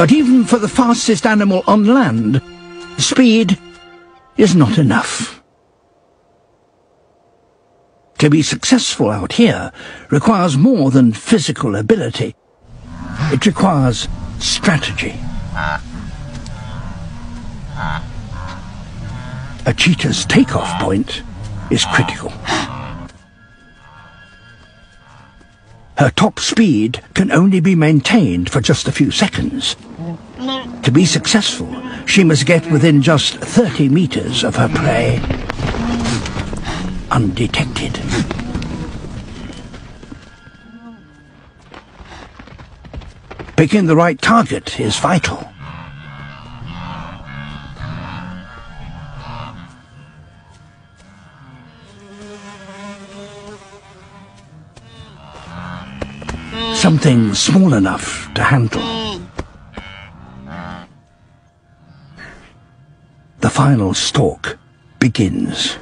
But even for the fastest animal on land, speed is not enough. To be successful out here requires more than physical ability. It requires strategy. A cheetah's takeoff point is critical. Her top speed can only be maintained for just a few seconds. To be successful, she must get within just 30 meters of her prey, undetected. Picking the right target is vital. Something small enough to handle. The final stalk begins.